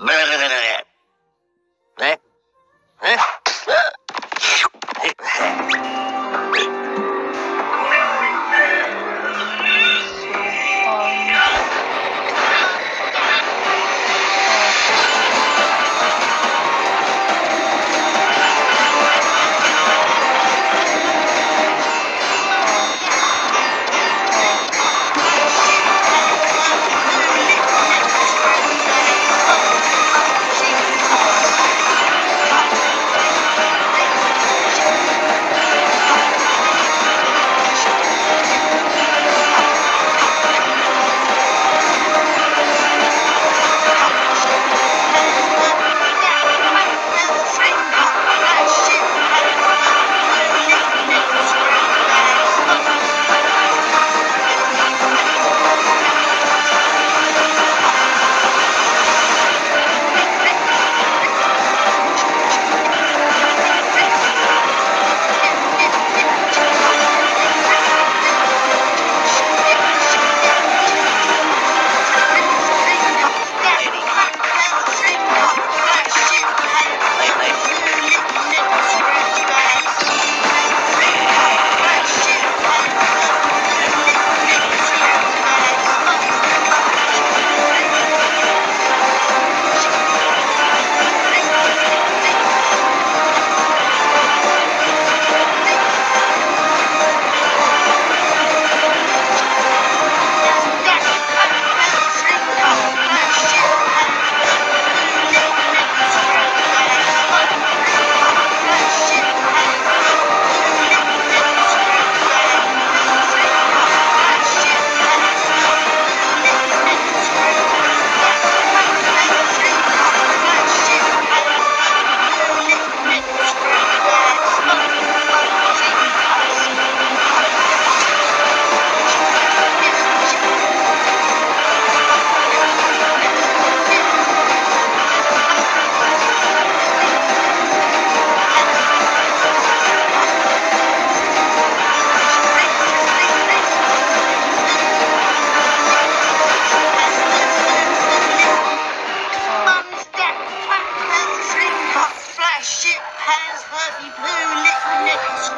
没有没有没有 hands hurt blue, little nipples.